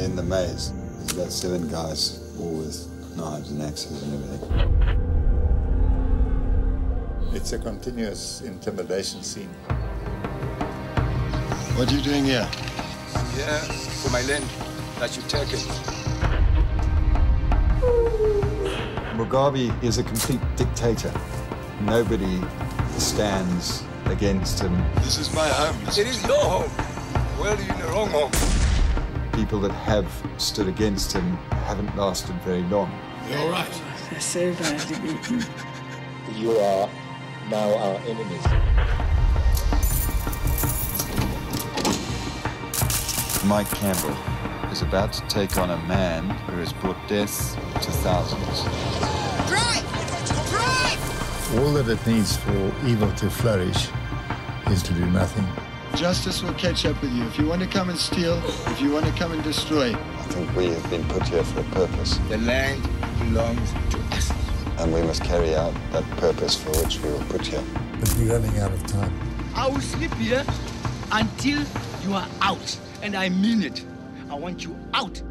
in the maze. There's about seven guys, all with knives and axes and everything. It's a continuous intimidation scene. What are you doing here? I'm here for my land that you take it. Mugabe is a complete dictator. Nobody stands against him. This is my home. It is your home. Well, you're in the wrong home. People that have stood against him haven't lasted very long. You're right. They're so badly beaten. You are now our enemies. Mike Campbell is about to take on a man who has brought death to thousands. Drive! Drive! All that it needs for evil to flourish is to do nothing. Justice will catch up with you. If you want to come and steal, if you want to come and destroy. I think we have been put here for a purpose, The land belongs to us. and we must carry out that purpose for which we were put here. But we're running out of time. I will sleep here until you are out. And I mean it. I want you out